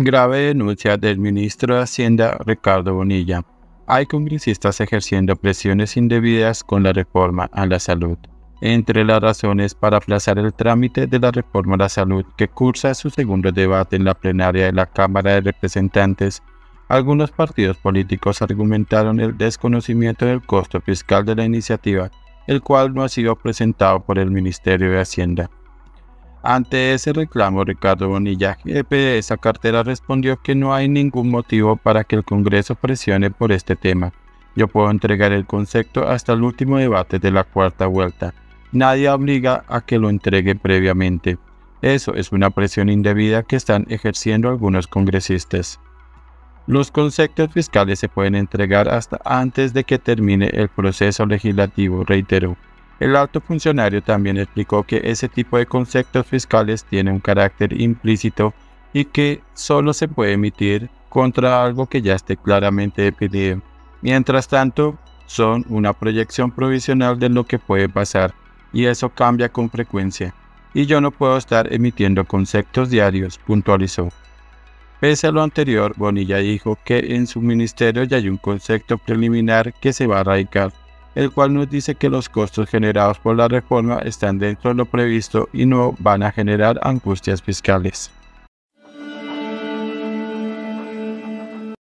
Grave denuncia del ministro de Hacienda Ricardo Bonilla. Hay congresistas ejerciendo presiones indebidas con la reforma a la salud. Entre las razones para aplazar el trámite de la reforma a la salud que cursa su segundo debate en la plenaria de la Cámara de Representantes, algunos partidos políticos argumentaron el desconocimiento del costo fiscal de la iniciativa, el cual no ha sido presentado por el Ministerio de Hacienda. Ante ese reclamo, Ricardo Bonilla, jefe de esa cartera, respondió que no hay ningún motivo para que el Congreso presione por este tema. Yo puedo entregar el concepto hasta el último debate de la cuarta vuelta. Nadie obliga a que lo entregue previamente. Eso es una presión indebida que están ejerciendo algunos congresistas. Los conceptos fiscales se pueden entregar hasta antes de que termine el proceso legislativo, reiteró. El alto funcionario también explicó que ese tipo de conceptos fiscales tiene un carácter implícito y que solo se puede emitir contra algo que ya esté claramente definido. Mientras tanto, son una proyección provisional de lo que puede pasar y eso cambia con frecuencia. Y yo no puedo estar emitiendo conceptos diarios, puntualizó. Pese a lo anterior, Bonilla dijo que en su ministerio ya hay un concepto preliminar que se va a radicar el cual nos dice que los costos generados por la reforma están dentro de lo previsto y no van a generar angustias fiscales.